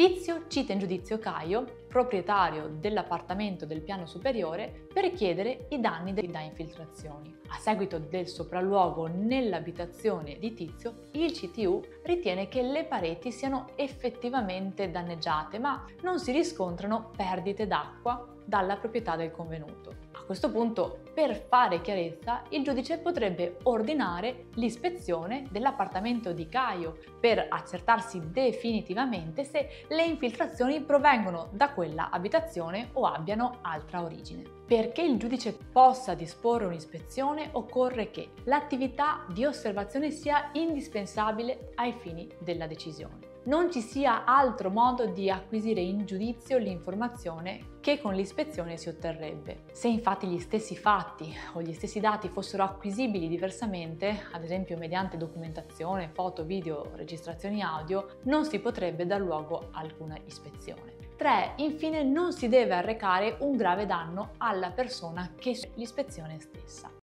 Tizio cita in giudizio Caio, proprietario dell'appartamento del piano superiore, per chiedere i danni da infiltrazioni. A seguito del sopralluogo nell'abitazione di Tizio, il CTU ritiene che le pareti siano effettivamente danneggiate, ma non si riscontrano perdite d'acqua dalla proprietà del convenuto. A questo punto, per fare chiarezza, il giudice potrebbe ordinare l'ispezione dell'appartamento di Caio per accertarsi definitivamente se le infiltrazioni provengono da quella abitazione o abbiano altra origine. Perché il giudice possa disporre un'ispezione occorre che l'attività di osservazione sia indispensabile ai fini della decisione non ci sia altro modo di acquisire in giudizio l'informazione che con l'ispezione si otterrebbe. Se infatti gli stessi fatti o gli stessi dati fossero acquisibili diversamente, ad esempio mediante documentazione, foto, video, registrazioni audio, non si potrebbe dar luogo a alcuna ispezione. 3. Infine non si deve arrecare un grave danno alla persona che l'ispezione stessa.